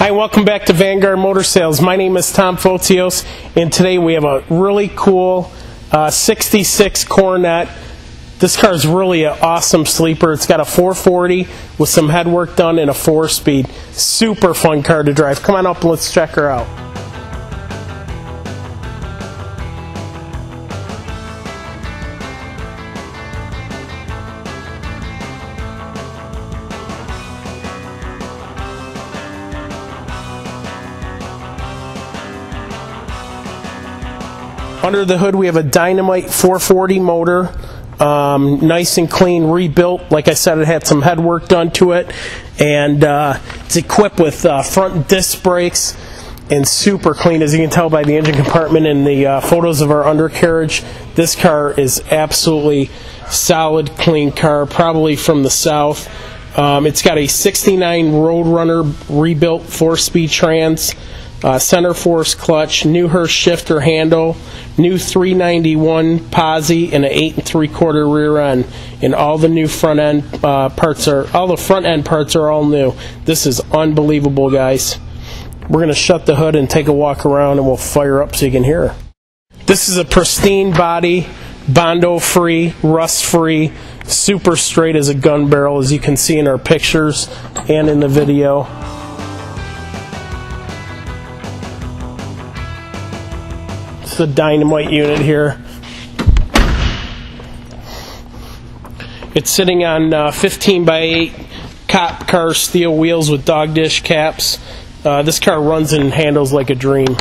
Hi, welcome back to Vanguard Motor Sales. My name is Tom Fotios, and today we have a really cool uh, 66 Coronet. This car is really an awesome sleeper. It's got a 440 with some headwork done and a four-speed. Super fun car to drive. Come on up, let's check her out. Under the hood, we have a Dynamite 440 motor. Um, nice and clean, rebuilt. Like I said, it had some head work done to it. And uh, it's equipped with uh, front disc brakes and super clean, as you can tell by the engine compartment and the uh, photos of our undercarriage. This car is absolutely solid, clean car, probably from the south. Um, it's got a 69 Roadrunner rebuilt four-speed trans uh, Centerforce clutch, new Hurst shifter handle, new 391 posi, and an eight and three quarter rear end. And all the new front end uh, parts are all the front end parts are all new. This is unbelievable, guys. We're gonna shut the hood and take a walk around, and we'll fire up so you can hear. This is a pristine body, bondo free, rust free, super straight as a gun barrel, as you can see in our pictures and in the video. The dynamite unit here. It's sitting on uh, 15 by 8 cop car steel wheels with dog dish caps. Uh, this car runs and handles like a dream.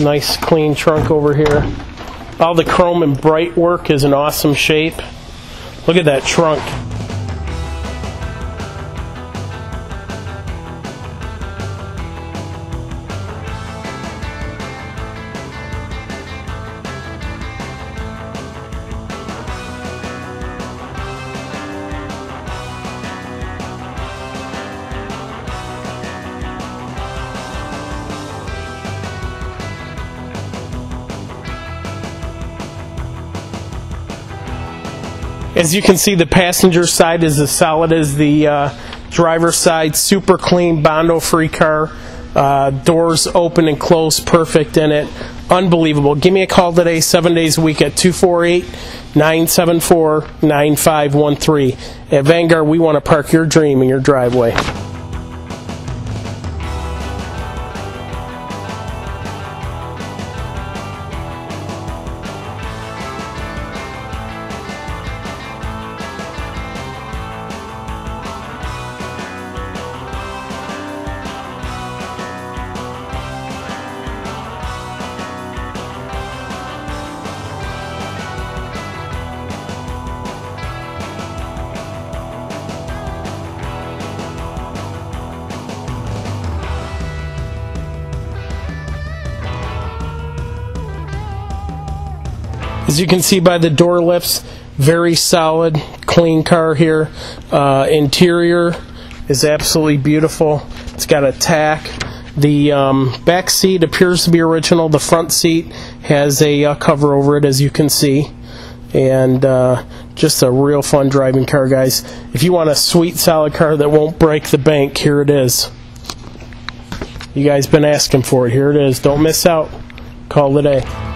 Nice clean trunk over here. All the chrome and bright work is in awesome shape. Look at that trunk. As you can see, the passenger side is as solid as the uh, driver's side. Super clean, Bondo-free car. Uh, doors open and close, perfect in it. Unbelievable. Give me a call today, seven days a week at 248 974 9513. At Vanguard, we want to park your dream in your driveway. As you can see by the door lifts, very solid, clean car here. Uh, interior is absolutely beautiful. It's got a tach. The um, back seat appears to be original. The front seat has a uh, cover over it, as you can see. And uh, just a real fun driving car, guys. If you want a sweet, solid car that won't break the bank, here it is. You guys been asking for it. Here it is. Don't miss out. Call today.